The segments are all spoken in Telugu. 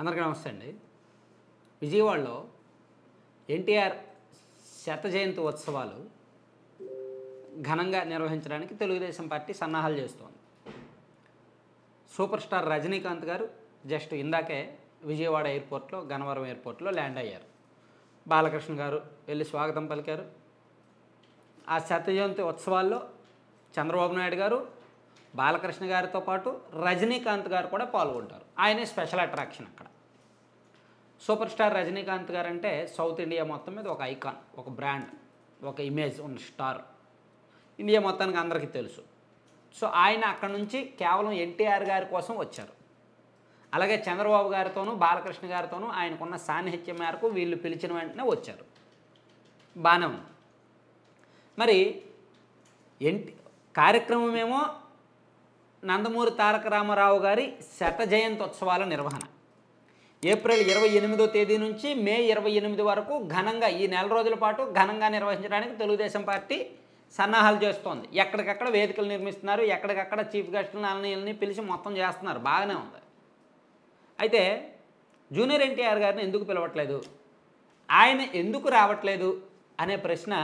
అందరికీ నమస్తే అండి. విజయవాడలో ఎన్టీఆర్ శత జయంతి ఉత్సవాలు ఘనంగా నిర్వహించడానికి తెలుగుదేశం పార్టీ సన్నాహాలు చేస్తోంది. సూపర్ స్టార్ రజనీకాంత్ గారు జస్ట్ ఇందాకే విజయవాడ ఎయిర్పోర్ట్లో గన్నవరం ఎయిర్పోర్ట్లో ల్యాండ్ అయ్యారు. బాలకృష్ణ గారు వెళ్ళి స్వాగతం పలికారు. ఆ శత జయంతి ఉత్సవాల్లో చంద్రబాబు నాయుడు గారు బాలకృష్ణ గారితో పాటు రజనీకాంత్ గారు కూడా పాల్గొంటారు. ఆయనే స్పెషల్ అట్రాక్షన్ అక్కడ. సూపర్ స్టార్ రజనీకాంత్ గారు అంటే సౌత్ ఇండియా మొత్తం మీద ఒక ఐకాన్ ఒక బ్రాండ్ ఒక ఇమేజ్ ఉన్న స్టార్. ఇండియా మొత్తానికి అందరికీ తెలుసు. సో ఆయన అక్కడ నుంచి కేవలం ఎన్టీఆర్ గారి కోసం వచ్చారు. అలాగే చంద్రబాబు గారితోనూ బాలకృష్ణ గారితోనూ ఆయనకున్న సాన్నిహిత్యం మేరకు వీళ్ళు పిలిచిన వెంటనే వచ్చారు. బాగానే ఉంది. మరి ఎన్ కార్యక్రమం ఏమో నందమూరి తారక రామారావు గారి శత జయంతి ఉత్సవాల నిర్వహణ. ఏప్రిల్ ఇరవై ఎనిమిదో తేదీ నుంచి మే ఇరవై ఎనిమిది వరకు ఘనంగా ఈ నెల రోజుల పాటు ఘనంగా నిర్వహించడానికి తెలుగుదేశం పార్టీ సన్నాహాలు చేస్తోంది. ఎక్కడికక్కడ వేదికలు నిర్మిస్తున్నారు ఎక్కడికక్కడ చీఫ్ గెస్టులు అన్ని పిలిచి మొత్తం చేస్తున్నారు. బాగానే ఉంది. అయితే జూనియర్ ఎన్టీఆర్ గారిని ఎందుకు పిలవట్లేదు? ఆయన ఎందుకు రావట్లేదు? అనే ప్రశ్న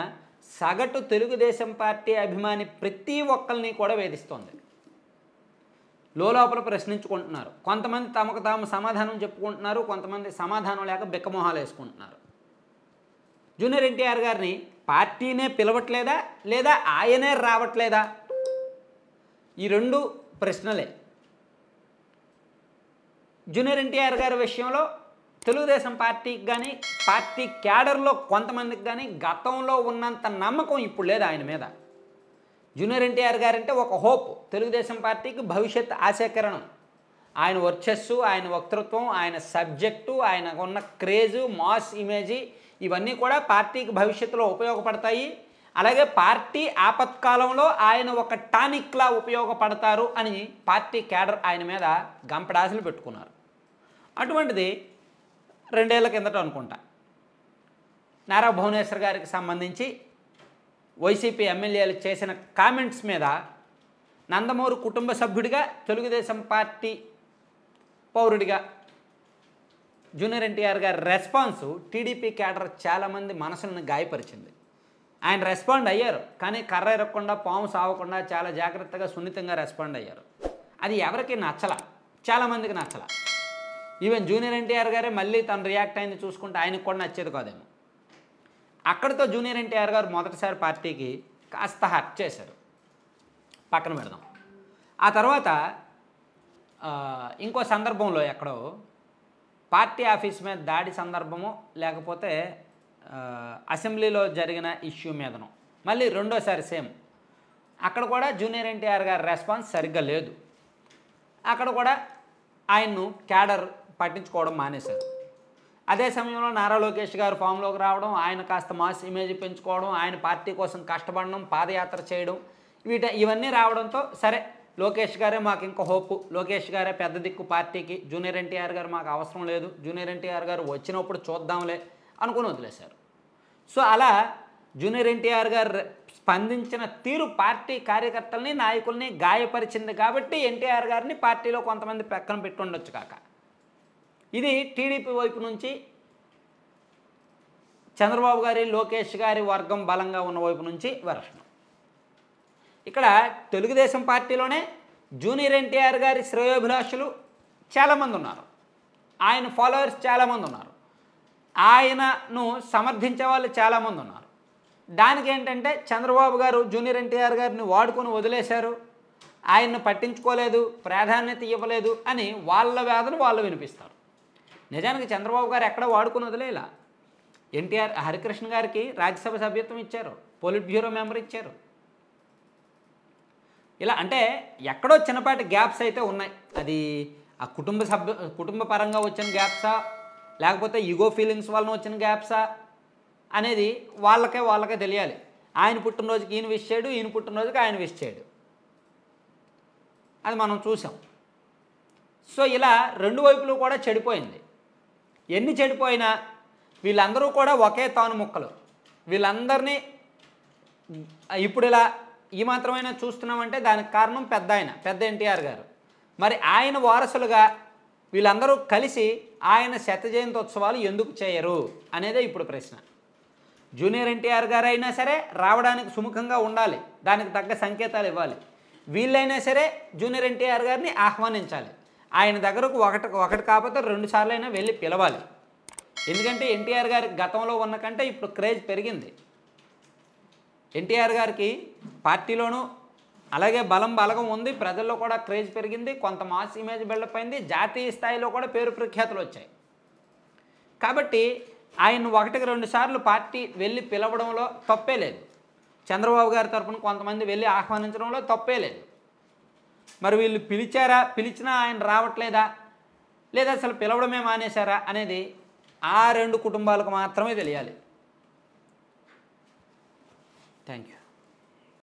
సగటు తెలుగుదేశం పార్టీ అభిమాని ప్రతి ఒక్కరిని కూడా వేధిస్తోంది. లోపల ప్రశ్నించుకుంటున్నారు. కొంతమంది తమకు తాము సమాధానం చెప్పుకుంటున్నారు కొంతమంది సమాధానం లేక బిక్కమొహాలు వేసుకుంటున్నారు. జూనియర్ ఎన్టీఆర్ గారిని పార్టీనే పిలవట్లేదా? లేదా ఆయనే రావట్లేదా? ఈ రెండు ప్రశ్నలే. జూనియర్ ఎన్టీఆర్ గారి విషయంలో తెలుగుదేశం పార్టీకి కానీ పార్టీ క్యాడర్లో కొంతమందికి కానీ గతంలో ఉన్నంత నమ్మకం ఇప్పుడు లేదు ఆయన మీద. జూనియర్ ఎన్టీఆర్ గారంటే ఒక హోప్. తెలుగుదేశం పార్టీకి భవిష్యత్ ఆసేకరణం ఆయన వర్చస్సు ఆయన వక్తృత్వం ఆయన సబ్జెక్టు ఆయన ఉన్న క్రేజు మాస్ ఇమేజీ ఇవన్నీ కూడా పార్టీకి భవిష్యత్తులో ఉపయోగపడతాయి. అలాగే పార్టీ ఆపత్కాలంలో ఆయన ఒక టానిక్లా ఉపయోగపడతారు అని పార్టీ క్యాడర్ ఆయన మీద గంపడాసులు పెట్టుకున్నారు. అటువంటిది రెండేళ్ళ కిందట అనుకుంటా. నారా భువనేశ్వర్ గారికి సంబంధించి వైసీపీ ఎమ్మెల్యేలు చేసిన కామెంట్స్ మీద నందమూరు కుటుంబ సభ్యుడిగా తెలుగుదేశం పార్టీ పౌరుడిగా జూనియర్ ఎన్టీఆర్ గారి రెస్పాన్స్ టీడీపీ క్యాడర్ చాలామంది మనసులను గాయపరిచింది. ఆయన రెస్పాండ్ అయ్యారు కానీ కర్ర ఎరగకుండా పాము సావకుండా చాలా జాగ్రత్తగా సున్నితంగా రెస్పాండ్ అయ్యారు. అది ఎవరికి నచ్చల చాలామందికి నచ్చల. ఈవెన్ జూనియర్ ఎన్టీఆర్ గారే మళ్ళీ తను రియాక్ట్ అయింది చూసుకుంటే ఆయనకు కూడా నచ్చేది కాదేమో. అక్కడితో జూనియర్ ఎన్టీఆర్ గారు మొదటిసారి పార్టీకి కాస్త హర్ట్ చేశారు. పక్కన పెడదాం. ఆ తర్వాత ఇంకో సందర్భంలో ఎక్కడో పార్టీ ఆఫీస్ మీద దాడి సందర్భము లేకపోతే అసెంబ్లీలో జరిగిన ఇష్యూ మీదను మళ్ళీ రెండోసారి సేమ్. అక్కడ కూడా జూనియర్ ఎన్టీఆర్ గారి రెస్పాన్స్ సరిగ్గా లేదు. అక్కడ కూడా ఆయన్ను క్యాడర్ పట్టించుకోవడం మానేశారు. అదే సమయంలో నారా లోకేష్ గారు ఫామ్లోకి రావడం ఆయన కాస్త మాస్ ఇమేజ్ పెంచుకోవడం ఆయన పార్టీ కోసం కష్టపడడం పాదయాత్ర చేయడం వీట ఇవన్నీ రావడంతో సరే లోకేష్ గారే మాకు ఇంకా హోప్. లోకేష్ గారే పెద్ద దిక్కు పార్టీకి. జూనియర్ ఎన్టీఆర్ గారు మాకు అవసరం లేదు. జూనియర్ ఎన్టీఆర్ గారు వచ్చినప్పుడు చూద్దాంలే అనుకుని వదిలేశారు. సో అలా జూనియర్ ఎన్టీఆర్ గారు స్పందించిన తీరు పార్టీ కార్యకర్తల్ని నాయకుల్ని గాయపరిచింది కాబట్టి ఎన్టీఆర్ గారిని పార్టీలో కొంతమంది పక్కన పెట్టుండొచ్చు కాక. ఇది టీడీపీ వైపు నుంచి చంద్రబాబు గారి లోకేష్ గారి వర్గం బలంగా ఉన్న వైపు నుంచి వెర్షన్ ఇక్కడ తెలుగుదేశం పార్టీలోనే జూనియర్ ఎన్టీఆర్ గారి శ్రేయోభిలాషులు చాలామంది ఉన్నారు. ఆయన ఫాలోవర్స్ చాలామంది ఉన్నారు. ఆయనను సమర్థించే వాళ్ళు చాలామంది ఉన్నారు. దానికి ఏంటంటే చంద్రబాబు గారు జూనియర్ ఎన్టీఆర్ గారిని వాడుకొని వదిలేశారు. ఆయన్ను పట్టించుకోలేదు ప్రాధాన్యత ఇవ్వలేదు అని వాళ్ళ వేదన వాళ్ళు వినిపిస్తారు. నిజానికి చంద్రబాబు గారు ఎక్కడ వాడుకొని వదిలేలా ఎన్టీఆర్ హరికృష్ణ గారికి రాజ్యసభ సభ్యత్వం ఇచ్చారు. పోలిట్ బ్యూరో మెంబర్ ఇచ్చారు. ఇలా అంటే ఎక్కడో చిన్నపాటి గ్యాప్స్ అయితే ఉన్నాయి. అది ఆ కుటుంబ సభ్య కుటుంబ పరంగా వచ్చిన గ్యాప్సా? లేకపోతే ఈగో ఫీలింగ్స్ వలన వచ్చిన గ్యాప్సా? అనేది వాళ్ళకే వాళ్ళకే తెలియాలి. ఆయన పుట్టినరోజుకి ఈయన విష్ చేయడు ఈయన పుట్టినరోజుకి ఆయన విష్ చేయడు. అది మనం చూసాం. సో ఇలా రెండు వైపులు కూడా చెడిపోయింది. ఎన్ని చెడిపోయినా వీళ్ళందరూ కూడా ఒకే తాను ముక్కలు. వీళ్ళందరినీ ఇప్పుడు ఇలా ఈ మాత్రమైనా చూస్తున్నామంటే దానికి కారణం పెద్ద ఆయన పెద్ద ఎన్టీఆర్ గారు. మరి ఆయన వారసులుగా వీళ్ళందరూ కలిసి ఆయన శత జయంతి ఉత్సవాలు ఎందుకు చేయరు అనేదే ఇప్పుడు ప్రశ్న. జూనియర్ ఎన్టీఆర్ గారు అయినా సరే రావడానికి సుముఖంగా ఉండాలి దానికి తగ్గ సంకేతాలు ఇవ్వాలి. వీళ్ళైనా సరే జూనియర్ ఎన్టీఆర్ గారిని ఆహ్వానించాలి. ఆయన దగ్గరకు ఒకటి ఒకటి కాకపోతే రెండు సార్లు అయినా వెళ్ళి పిలవాలి. ఎందుకంటే ఎన్టీఆర్ గారి గతంలో ఉన్న కంటే ఇప్పుడు క్రేజ్ పెరిగింది. ఎన్టీఆర్ గారికి పార్టీలోనూ అలాగే బలం బలగం ఉంది ప్రజల్లో కూడా క్రేజ్ పెరిగింది కొంత మాస్ ఇమేజ్ బిల్డప్ అయింది జాతీయ స్థాయిలో కూడా పేరు ప్రఖ్యాతులు వచ్చాయి. కాబట్టి ఆయన ఒకటికి రెండు సార్లు పార్టీ వెళ్ళి పిలవడంలో తప్పే లేదు. చంద్రబాబు గారి తరపున కొంతమంది వెళ్ళి ఆహ్వానించడంలో తప్పే లేదు. మరి వీళ్ళు పిలిచారా? పిలిచినా ఆయన రావట్లేదా? లేదా అసలు పిలవడమే మానేశారా? అనేది ఆ రెండు కుటుంబాలకు మాత్రమే తెలియాలి. Thank you